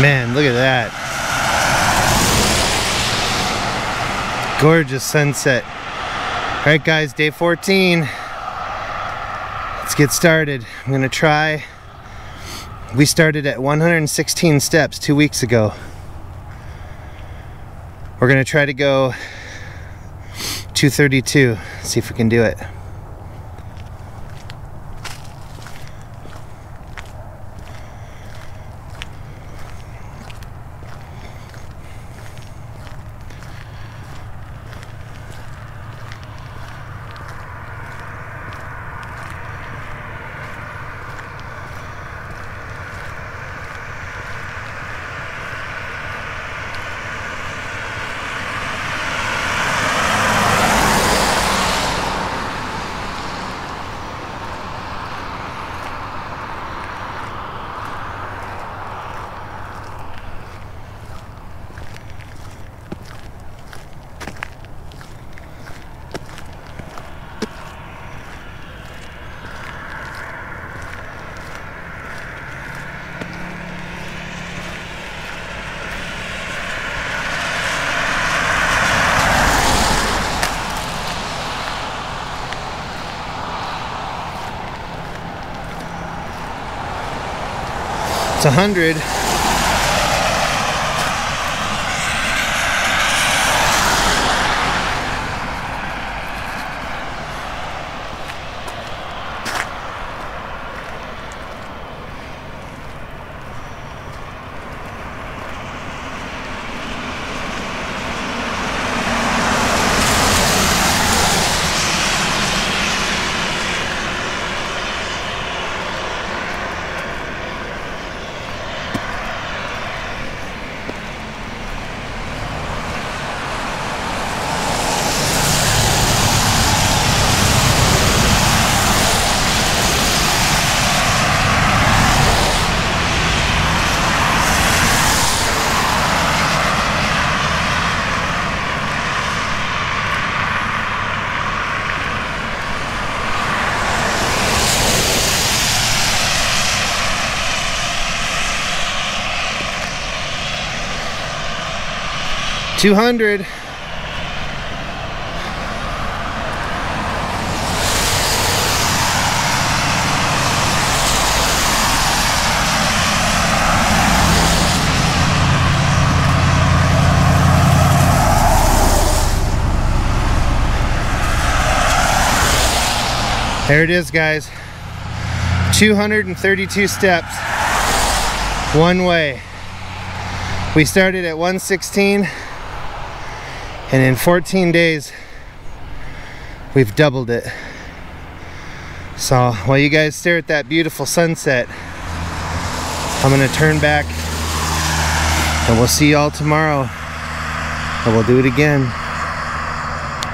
Man, look at that. Gorgeous sunset. All right, guys, day 14. Let's get started. I'm gonna try. We started at 116 steps two weeks ago. We're gonna try to go 232. See if we can do it. It's a hundred. Two hundred. There it is, guys. 232 steps one way. We started at 116 and in 14 days we've doubled it. So while you guys stare at that beautiful sunset, I'm gonna turn back and we'll see y'all tomorrow and we'll do it again.